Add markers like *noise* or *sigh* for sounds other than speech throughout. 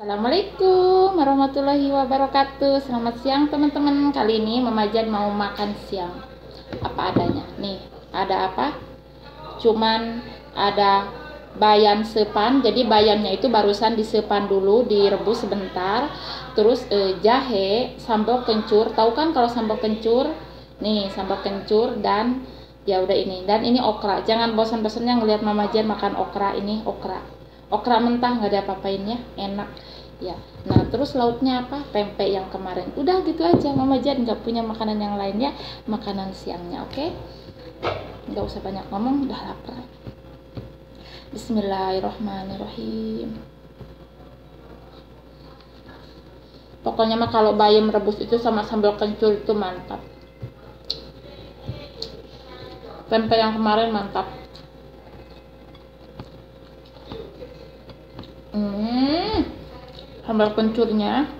Assalamualaikum warahmatullahi wabarakatuh. Selamat siang teman-teman. Kali ini Mama Jan mau makan siang. Apa adanya. Nih ada apa? Cuman ada bayan sepan. Jadi bayannya itu barusan disepan dulu Direbus sebentar. Terus eh, jahe Sambal kencur. Tahu kan kalau sambal kencur? Nih sambal kencur dan ya udah ini. Dan ini okra. Jangan bosan-bosannya ngelihat mama Jan makan okra. Ini okra okra mentah nggak ada apa-apainnya enak. Ya nah terus lautnya apa? Tempe yang kemarin. Udah gitu aja. Mama Jan nggak punya makanan yang lainnya makanan siangnya oke? Okay? nggak usah banyak ngomong udah lapar. Bismillahirrahmanirrahim. Pokoknya mah kalau bayam rebus itu sama sambal kencur itu mantap. Tempe yang kemarin mantap hmm. Sambal kencurnya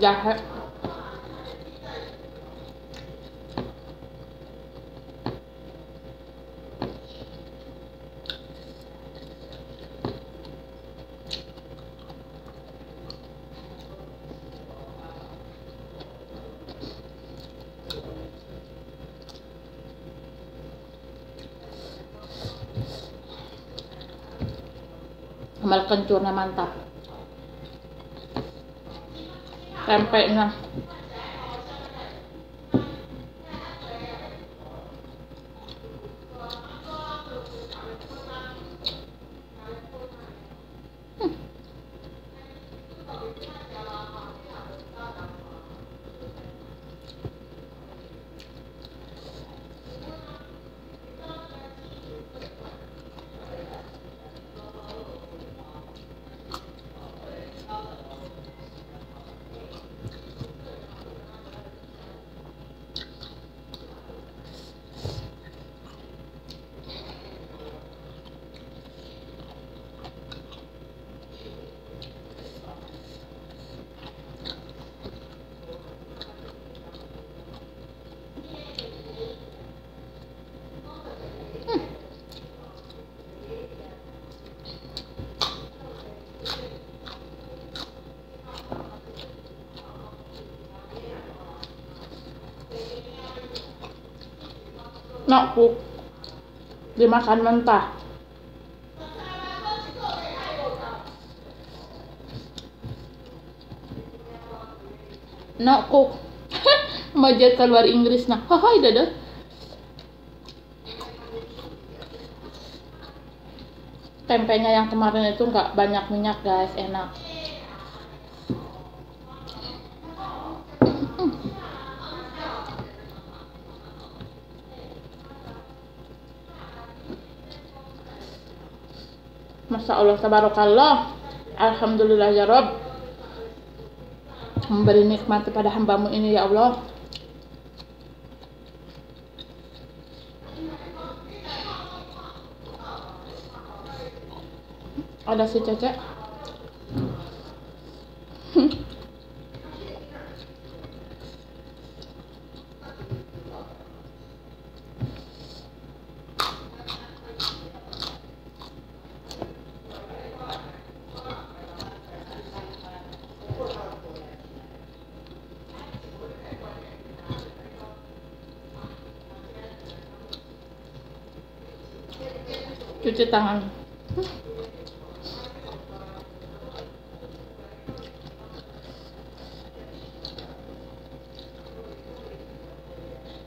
jahe sambal kencurnya mantap tempenya nakuk dimakan mentah. Nakuk *laughs* majat keluar Inggris nah hai dadah. Tempenya yang kemarin itu nggak banyak minyak guys. Enak Masya Allah tabarakallah. Alhamdulillah ya Rob. Memberi nikmat kepada hambamu ini ya Allah. Ada si cecek cuci tangan.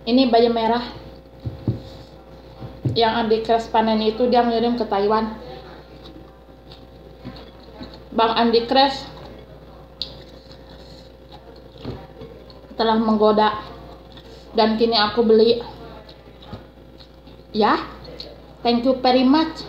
Ini bayam merah yang adik keras panen itu dia ngirim ke Taiwan. Bang Andi Kres telah menggoda dan kini aku beli. Ya thank you very much.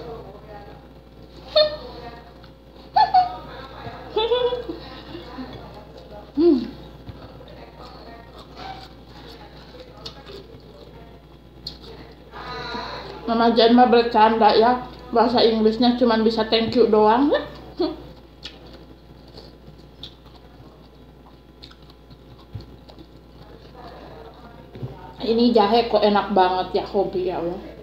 Mama Jan mah bercanda ya. Bahasa Inggrisnya cuma bisa thank you doang. Ini jahe kok enak banget ya hobi ya Allah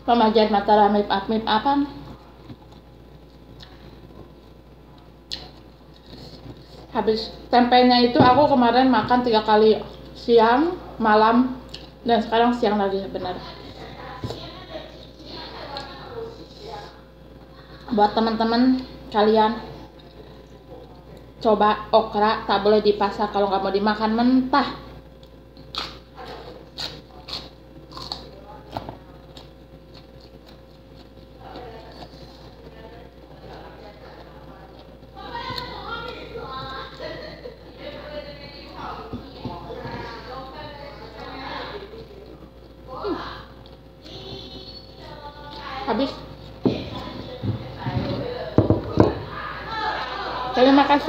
Pemajan mata ramip atmip apa? Habis tempenya itu aku kemarin makan tiga kali siang, malam, dan sekarang siang lagi benar. Buat teman-teman kalian coba okra tak boleh dipasak kalau nggak mau dimakan mentah habis. Terima kasih